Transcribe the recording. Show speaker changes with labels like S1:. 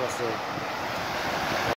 S1: você.